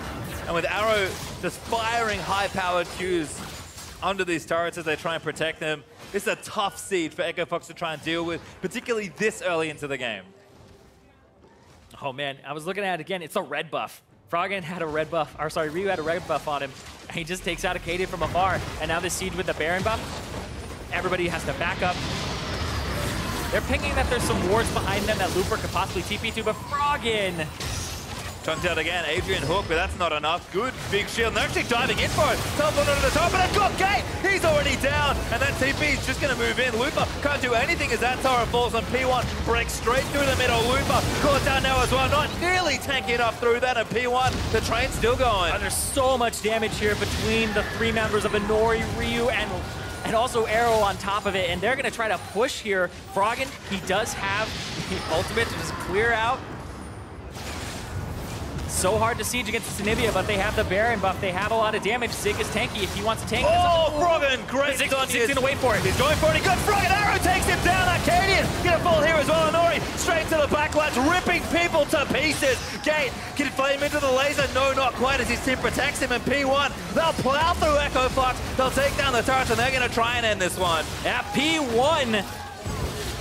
And with Arrow just firing high-powered Qs under these turrets as they try and protect them. This is a tough seed for Echo Fox to try and deal with, particularly this early into the game. Oh man, I was looking at it again. It's a red buff. Froggen had a red buff, or sorry, Ryu had a red buff on him. And he just takes out Akaadian from afar. And now this siege with the Baron buff, everybody has to back up. They're pinging that there's some wards behind them that Looper could possibly TP to, but Froggen Chunked out again, Adrian Hook, but that's not enough. Good big shield, they're actually diving in for it. Teleport to the top, and it's got Gate! Down, and that TP is just going to move in. Looper can't do anything as that tower falls on P1. Breaks straight through the middle. Looper caught down now as well, not nearly tanking enough through that, and P1, the train's still going. And there's so much damage here between the three members of Inori, Ryu, and and also Arrow on top of it, and they're going to try to push here. Froggen, he does have the ultimate to just clear out so hard to siege against the Anivia, but they have the Baron buff. They have a lot of damage. Zig is tanky if he wants to tank. Oh, Froggen, great Zig's, Zig's gonna wait for it. He's going for it. He got Froggen. Arrow takes him down. Akaadian gonna fall here as well. Nori straight to the backlash, ripping people to pieces. Gate can flame into the laser. No, not quite as his team protects him. And P1, they'll plow through Echo Fox. They'll take down the turret, and they're gonna try and end this one. At P1,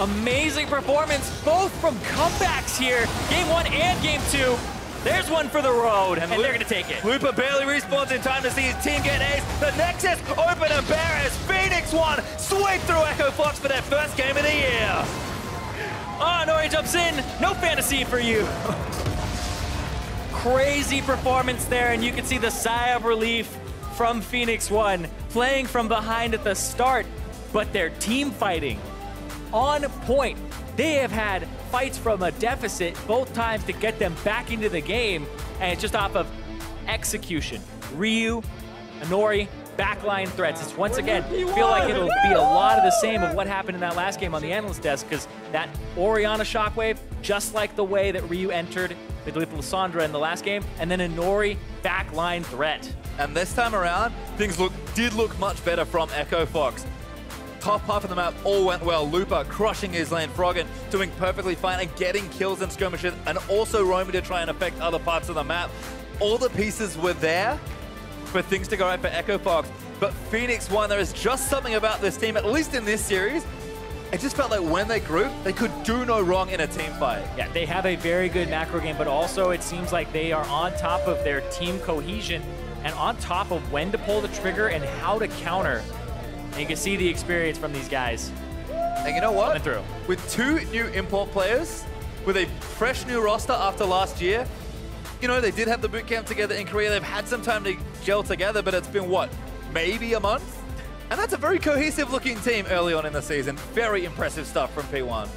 amazing performance, both from comebacks here. Game one and game two. There's one for the road, and, and they're going to take it. Looper barely respawns in time to see his team get ace. The Nexus open and bare as Phoenix One sweep through Echo Fox for their first game of the year. Ah, oh, Nori jumps in. No fantasy for you. Crazy performance there, and you can see the sigh of relief from Phoenix One, playing from behind at the start, but they're team fighting on point. They have had fights from a deficit both times to get them back into the game, and it's just off of execution. Ryu, Inori, backline threats. It's once again, feel like it'll be a lot of the same of what happened in that last game on the analyst desk, because that Orianna shockwave, just like the way that Ryu entered with Lissandra in the last game, and then Inori backline threat. And this time around, things look did look much better from Echo Fox top half of the map all went well. Looper crushing his lane, Froggen doing perfectly fine and getting kills and skirmishes and also roaming to try and affect other parts of the map. All the pieces were there for things to go right for Echo Fox. But Phoenix One, there is just something about this team, at least in this series, it just felt like when they group, they could do no wrong in a team fight. Yeah, they have a very good macro game, but also it seems like they are on top of their team cohesion and on top of when to pull the trigger and how to counter and you can see the experience from these guys. And you know what? Coming through. With two new import players, with a fresh new roster after last year, you know, they did have the boot camp together in Korea. They've had some time to gel together, but it's been what? Maybe a month? And that's a very cohesive looking team early on in the season. Very impressive stuff from P1.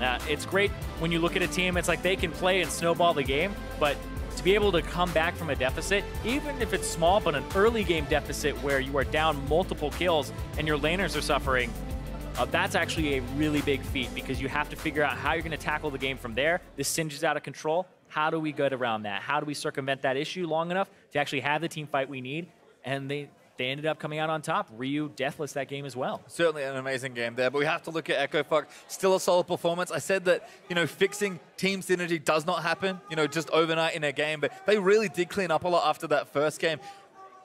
Uh, it's great when you look at a team, it's like they can play and snowball the game, but to be able to come back from a deficit, even if it's small, but an early game deficit where you are down multiple kills and your laners are suffering, uh, that's actually a really big feat because you have to figure out how you're going to tackle the game from there. This Singed is out of control. How do we get around that? How do we circumvent that issue long enough to actually have the team fight we need? And they they ended up coming out on top. Ryu deathless that game as well. Certainly an amazing game there, but we have to look at Echo Fox. Still a solid performance. I said that, you know, fixing team synergy does not happen, you know, just overnight in a game, but they really did clean up a lot after that first game.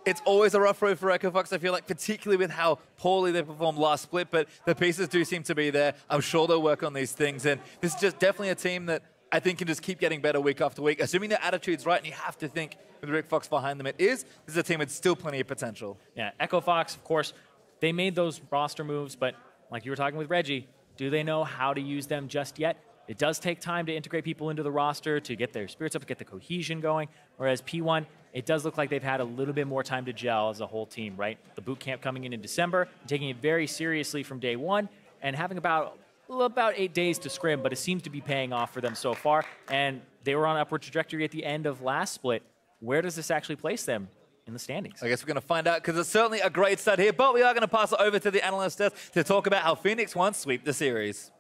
It's always a rough road for Echo Fox, I feel like, particularly with how poorly they performed last split, but the pieces do seem to be there. I'm sure they'll work on these things, and this is just definitely a team that I think can just keep getting better week after week, assuming their attitude's right, and you have to think with Rick Fox behind them it is, this is a team with still plenty of potential. Yeah, Echo Fox, of course, they made those roster moves, but like you were talking with Reggie, do they know how to use them just yet? It does take time to integrate people into the roster, to get their spirits up, to get the cohesion going, whereas P1, it does look like they've had a little bit more time to gel as a whole team, right? The boot camp coming in in December, taking it very seriously from day one, and having about about eight days to scrim, but it seems to be paying off for them so far. And they were on upward trajectory at the end of last split. Where does this actually place them in the standings? I guess we're going to find out because it's certainly a great start here, but we are going to pass it over to the analyst desk to talk about how Phoenix One sweep the series.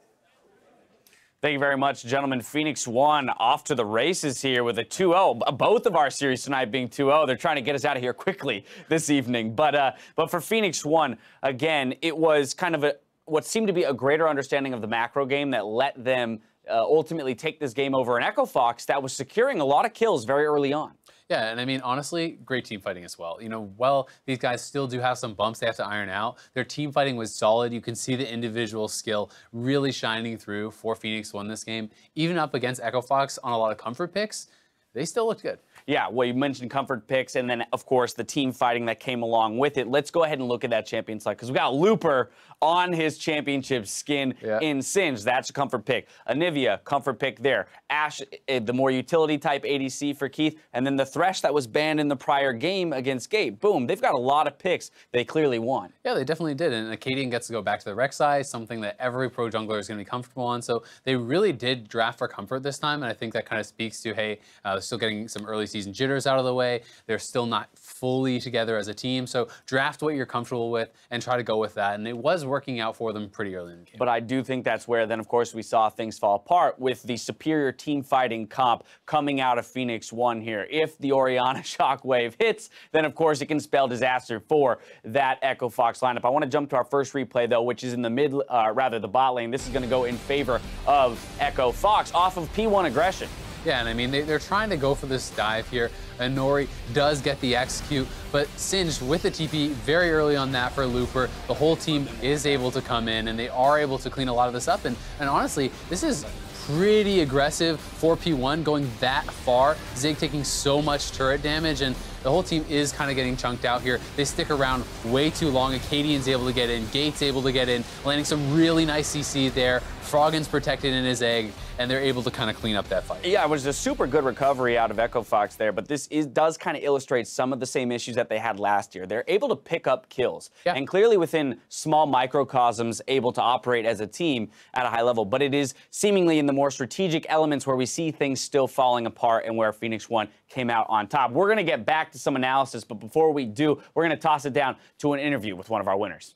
Thank you very much, gentlemen. Phoenix One off to the races here with a 2-0. Both of our series tonight being 2-0. They're trying to get us out of here quickly this evening. But uh, but for Phoenix One, again, it was kind of a what seemed to be a greater understanding of the macro game that let them uh, ultimately take this game over an Echo Fox that was securing a lot of kills very early on. Yeah, and I mean, honestly, great team fighting as well. You know, well, these guys still do have some bumps they have to iron out. Their team fighting was solid. You can see the individual skill really shining through for Phoenix One this game. Even up against Echo Fox on a lot of comfort picks, they still looked good. Yeah, well, you mentioned comfort picks, and then, of course, the team fighting that came along with it. Let's go ahead and look at that champion slide because we got Looper on his championship skin yeah. in Singed. That's a comfort pick. Anivia, comfort pick there. Ashe, eh, the more utility type ADC for Keith, and then the Thresh that was banned in the prior game against Gate. Boom, they've got a lot of picks they clearly won. Yeah, they definitely did, and Akaadian gets to go back to the Rek'Sai, something that every pro jungler is going to be comfortable on. So they really did draft for comfort this time, and I think that kind of speaks to, hey, uh, still getting some early season jitters out of the way. They're still not fully together as a team. So draft what you're comfortable with and try to go with that. And it was working out for them pretty early in the game. But I do think that's where then, of course, we saw things fall apart with the superior team fighting comp coming out of Phoenix 1 here. If the Orianna shockwave hits, then, of course, it can spell disaster for that Echo Fox lineup. I want to jump to our first replay, though, which is in the mid, uh, rather, the bot lane. This is going to go in favor of Echo Fox off of P1 aggression. Yeah, and I mean, they, are trying to go for this dive here. And Nori does get the execute, but Singed with the TP very early on that for Looper. The whole team is able to come in, and they are able to clean a lot of this up. And, and honestly, this is pretty aggressive for P1 going that far. Zig taking so much turret damage, and the whole team is kind of getting chunked out here. They stick around way too long. Akaadian's able to get in, Gates able to get in, landing some really nice CC there. Froggen's protected in his egg, and they're able to kind of clean up that fight. Yeah, it was a super good recovery out of Echo Fox there, but this is, does kind of illustrate some of the same issues that they had last year. They're able to pick up kills, yeah. and clearly within small microcosms, able to operate as a team at a high level. But it is seemingly in the more strategic elements where we see things still falling apart and where Phoenix One came out on top. We're going to get back to some analysis, but before we do, we're going to toss it down to an interview with one of our winners.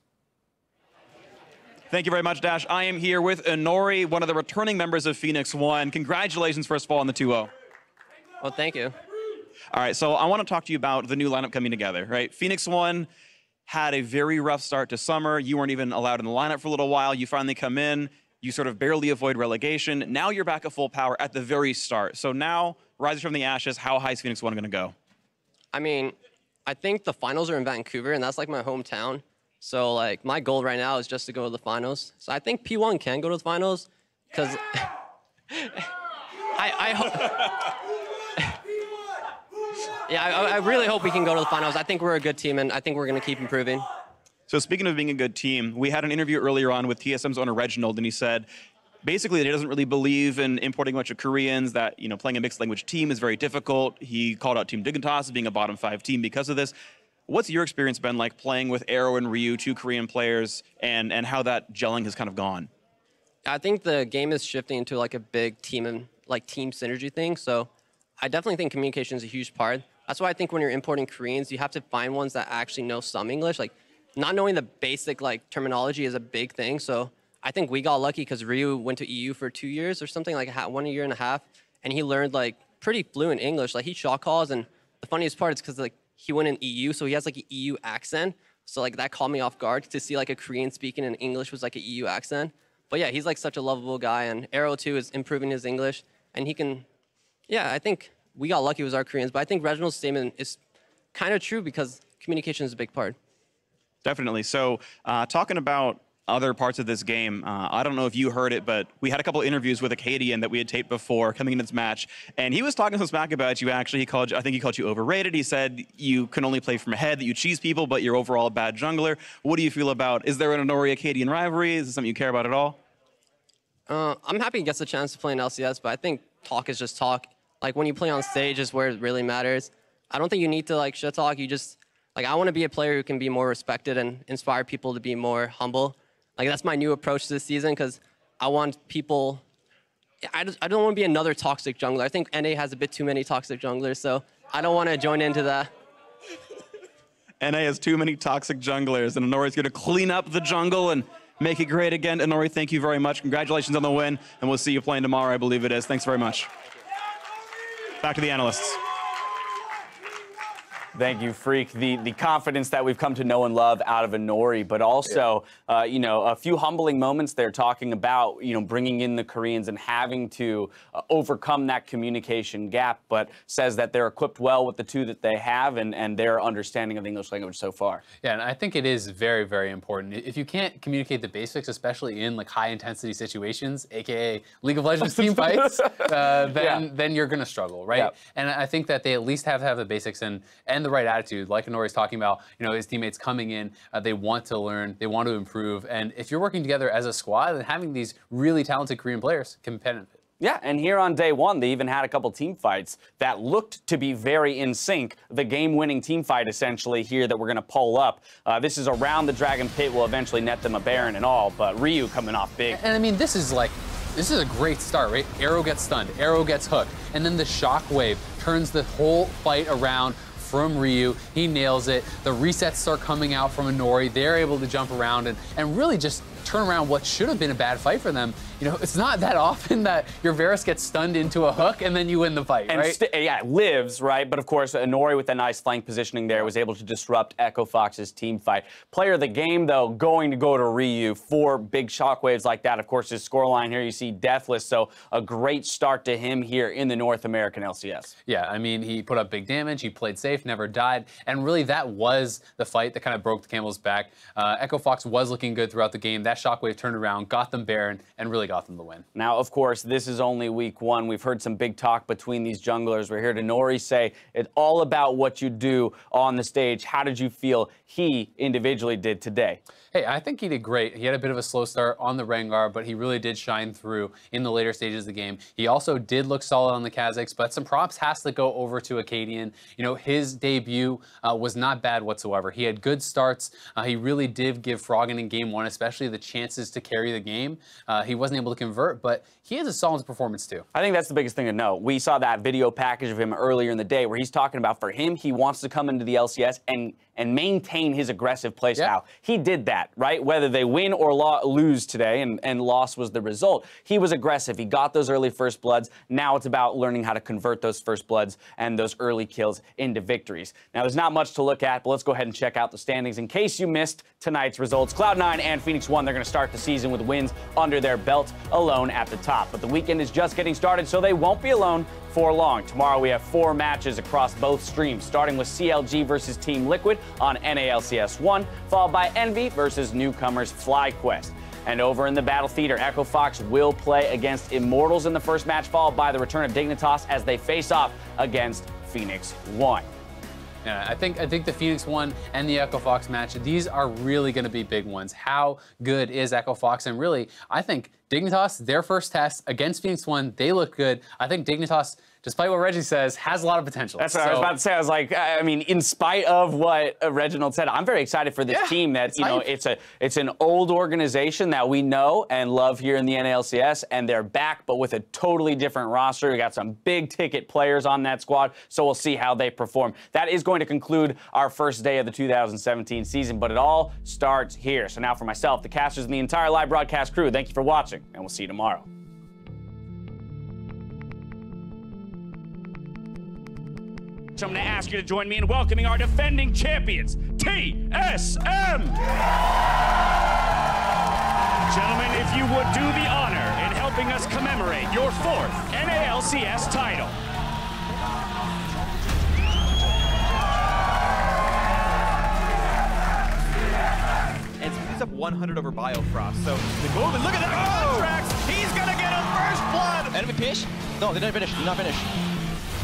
Thank you very much, Dash. I am here with Inori, one of the returning members of Phoenix One. Congratulations, first of all, on the 2-0. Well, thank you. All right, so I want to talk to you about the new lineup coming together, right? Phoenix One had a very rough start to summer. You weren't even allowed in the lineup for a little while. You finally come in. You sort of barely avoid relegation. Now you're back at full power at the very start. So now, rising from the ashes, how high is Phoenix One going to go? I mean, I think the finals are in Vancouver, and that's like my hometown. So like my goal right now is just to go to the finals. So I think P1 can go to the finals because I, I hope. yeah, I, I, really hope we can go to the finals. I think we're a good team, and I think we're going to keep improving. So speaking of being a good team, we had an interview earlier on with TSM's owner Reginald, and he said basically that he doesn't really believe in importing a bunch of Koreans, that you know playing a mixed language team is very difficult. He called out Team Dignitas as being a bottom five team because of this. What's your experience been like playing with Arrow and Ryu, two Korean players, and, and how that gelling has kind of gone? I think the game is shifting into like a big team and like team synergy thing. So I definitely think communication is a huge part. That's why I think when you're importing Koreans, you have to find ones that actually know some English. Like not knowing the basic like terminology is a big thing. So I think we got lucky because Ryu went to EU for two years or something like one year and a half, and he learned like pretty fluent English. Like he shot calls, and the funniest part is because like he went in EU, so he has like an EU accent. So like that caught me off guard to see like a Korean speaking in English was like an EU accent. But yeah, he's like such a lovable guy, and Arrow too is improving his English, and he can. Yeah, I think we got lucky with our Koreans, but I think Reginald's statement is kind of true because communication is a big part. Definitely. So, uh, talking about other parts of this game. Uh, I don't know if you heard it, but we had a couple interviews with Akaadian that we had taped before coming into this match, and he was talking some smack about you. Actually, he called, you, I think he called you overrated. He said you can only play from ahead, that you cheese people, but you're overall a bad jungler. What do you feel about? Is there an Inori Akaadian rivalry? Is this something you care about at all? Uh, I'm happy he gets a chance to play in LCS, but I think talk is just talk. Like when you play on stage is where it really matters. I don't think you need to like shit talk. You just like I want to be a player who can be more respected and inspire people to be more humble. Like that's my new approach this season because I want people. I, just, I don't want to be another toxic jungler. I think NA has a bit too many toxic junglers, so I don't want to join into that. NA has too many toxic junglers, and Inori's going to clean up the jungle and make it great again. Inori, thank you very much. Congratulations on the win, and we'll see you playing tomorrow, I believe it is. Thanks very much. Back to the analysts. Thank you, Freak. The the confidence that we've come to know and love out of Inori, but also, yeah. uh, you know, a few humbling moments there talking about, you know, bringing in the Koreans and having to uh, overcome that communication gap, but says that they're equipped well with the two that they have and, and their understanding of the English language so far. Yeah, and I think it is very, very important. If you can't communicate the basics, especially in like high intensity situations, aka League of Legends team fights, uh, then yeah. then you're gonna struggle, right? Yeah. And I think that they at least have to have the basics and and the right attitude. Like Inori's talking about, you know, his teammates coming in, uh, they want to learn, they want to improve. And if you're working together as a squad, then having these really talented Korean players can benefit. Yeah, and here on day one, they even had a couple team fights that looked to be very in sync. The game-winning team fight, essentially, here that we're going to pull up. Uh, this is around the Dragon Pit, will eventually net them a Baron and all, but Ryu coming off big. And, and I mean, this is like this is a great start, right? Arrow gets stunned, Arrow gets hooked, and then the shockwave turns the whole fight around from Ryu. He nails it. The resets start coming out from Inori. They're able to jump around and, and really just turn around what should have been a bad fight for them you know, it's not that often that your Varus gets stunned into a hook and then you win the fight, and right? yeah, lives, right? But of course, Inori with that nice flank positioning there was able to disrupt Echo Fox's team fight. Player of the game, though, going to go to Ryu for big shockwaves like that. Of course, his scoreline here, you see Deathless, so a great start to him here in the North American LCS. Yeah, I mean, he put up big damage, he played safe, never died, and really that was the fight that kind of broke the camel's back. Uh, Echo Fox was looking good throughout the game. That shockwave turned around, got them Baron, and really got them the win. Now, now, of course, this is only week one. We've heard some big talk between these junglers. We're here to Nori say it's all about what you do on the stage. How did you feel he individually did today? Hey, I think he did great. He had a bit of a slow start on the Rengar, but he really did shine through in the later stages of the game. He also did look solid on the Kha'Zix, but some props has to go over to Akaadian. You know, his debut uh, was not bad whatsoever. He had good starts. Uh, he really did give Froggen in game one, especially the chances to carry the game. Uh, he wasn't able to convert, but he has a solid performance too. I think that's the biggest thing to know. We saw that video package of him earlier in the day where he's talking about for him, he wants to come into the LCS and and maintain his aggressive play style. He did that, right? Whether they win or lo- lose today, and, and loss was the result. He was aggressive. He got those early first bloods. Now it's about learning how to convert those first bloods and those early kills into victories. Now, there's not much to look at, but let's go ahead and check out the standings in case you missed tonight's results. Cloud9 and Phoenix 1, they're going to start the season with wins under their belt alone at the top. But the weekend is just getting started, so they won't be alone for long. Tomorrow we have four matches across both streams, starting with CLG versus Team Liquid on NALCS 1, followed by Envy versus newcomers FlyQuest. And over in the Battle Theater, Echo Fox will play against Immortals in the first match, followed by the return of Dignitas as they face off against Phoenix 1. Yeah, I think I think the Phoenix one and the Echo Fox match, these are really going to be big ones. How good is Echo Fox? And really, I think Dignitas, their first test against Phoenix one, they look good. I think Dignitas despite what Reggie says, has a lot of potential. That's what so, I was about to say. I was like, I mean, in spite of what uh, Reginald said, I'm very excited for this yeah, team. That you know, it's a it's an old organization that we know and love here in the NALCS, and they're back, but with a totally different roster. We got some big ticket players on that squad, so we'll see how they perform. That is going to conclude our first day of the 2017 season, but it all starts here. So now, for myself, the casters, and the entire live broadcast crew, thank you for watching, and we'll see you tomorrow. So I'm going to ask you to join me in welcoming our defending champions, TSM! Gentlemen, if you would do the honor in helping us commemorate your fourth NALCS title. And he's up 100 over Biofrost, so the golden, look at that oh! contracts! He's gonna get a first blood! Enemy fish? No, they didn't finish, they're not finished.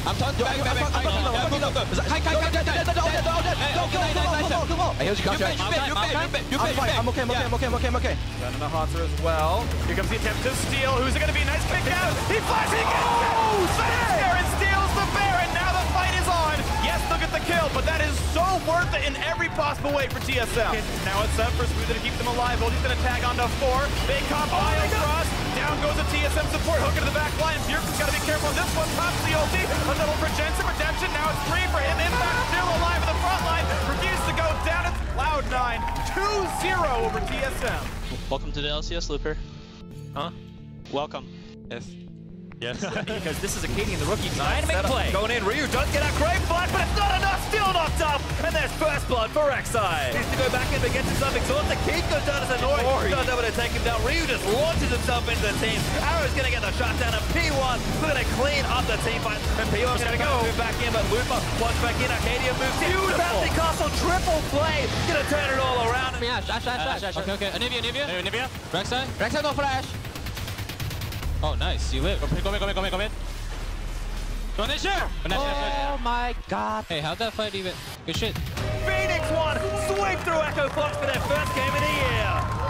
I'm talking back, back, back. Kai, Kai, Kai, dead, dead, dead, all dead, all dead. Go, go, go, go, go, go, go. I healed you, contract. You bit, you bit, you bit, you bit, you bit. I'm okay, I'm okay, I'm okay, I'm okay, I'm okay. Gun the Haunter as well. Here comes the attempt to steal. Who's it going to be? Nice kick out. He flies, he gets Oh, there and steals the Baron. Now the fight is on. Yes, look at the kill, but that is so worth it in every possible way for TSM. Now it's up for Smoothie to keep them alive. Voldy's going to tag onto four. They caught oh Biofrost. Down goes a TSM support. Hook into the back line. Bjergsen's got to be careful on this one. Pops the ulti. A double for Jensen. Redemption. Now it's three for him. Impact still alive in the front line. Refused to go down. It's Cloud9. 2-0 over TSM. Welcome to the LCS, Looper. Huh? Welcome. Yes. Yes. because this is Akaadian, the rookie, trying to make play. Going in, Ryu does get a great flash, but it's not enough. Still knocked up. And there's first blood for Rek'Sai. Needs to go back in, but gets himself exhausted. Keith goes down as a Nori. Does able to take him down. Ryu just launches himself into the team. Arrow's going to get the shot down, and P1 looking to clean up the team fight. And P1's going to go move back in, but Looper wants back in. Akaadian moves in. Bounty Castle triple play. Going to turn it all around. Yeah, Ashe, Ashe, Ashe, Ashe. Okay, okay. Anivia, Anivia. Anivia. Rek'Sai. Rek'Sai no flash. Oh, nice. You live. Go in, go in, go in, go in, go in. Oh my god. Hey, how'd that fight even? Good shit. Phoenix one, sweep through Echo Fox for their first game of the year.